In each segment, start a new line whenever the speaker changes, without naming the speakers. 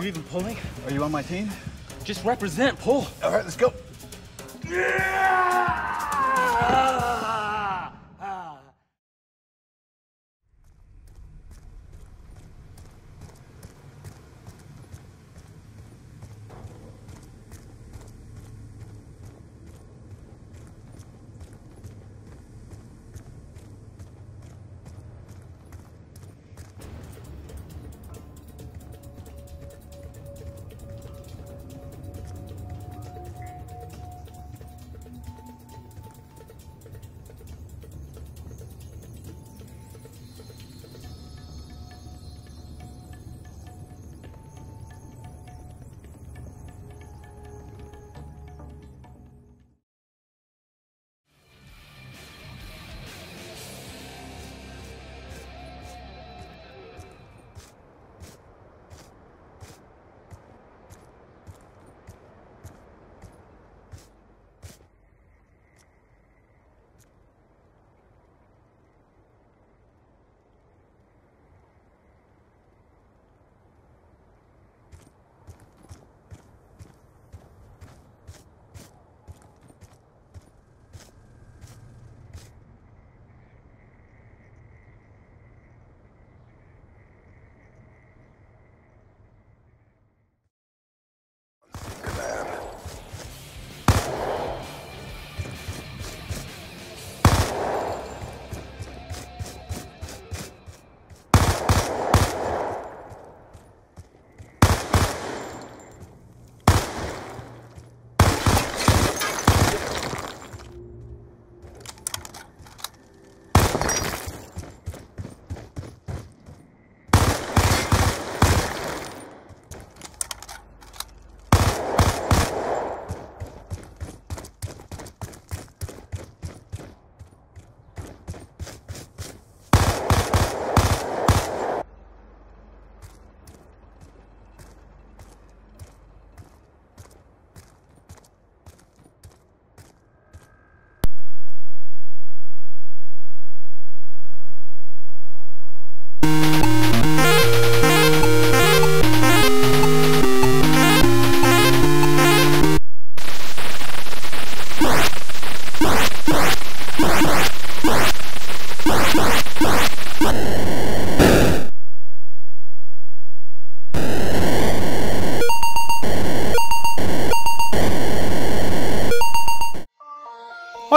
believe even pulling?
Are you on my team?
Just represent, pull.
All right, let's go.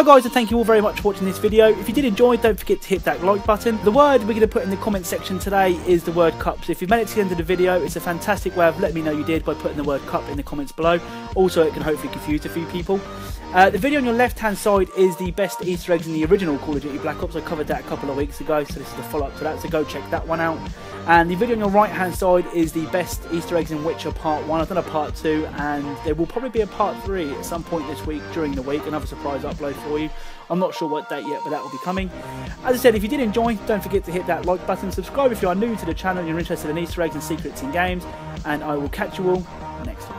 Guys and thank you all very much for watching this video. If you did enjoy don't forget to hit that like button. The word we're going to put in the comment section today is the word cup. So if you've made it to the end of the video it's a fantastic way of letting me know you did by putting the word cup in the comments below. Also it can hopefully confuse a few people. Uh, the video on your left hand side is the best easter eggs in the original Call of Duty Black Ops. I covered that a couple of weeks ago so this is the follow up to that so go check that one out. And the video on your right hand side is the best Easter eggs in Witcher Part 1. I've done a Part 2 and there will probably be a Part 3 at some point this week during the week. Another surprise upload for you. I'm not sure what date yet, but that will be coming. As I said, if you did enjoy, don't forget to hit that like button, subscribe if you are new to the channel and you're interested in Easter eggs and secrets in games, and I will catch you all next time.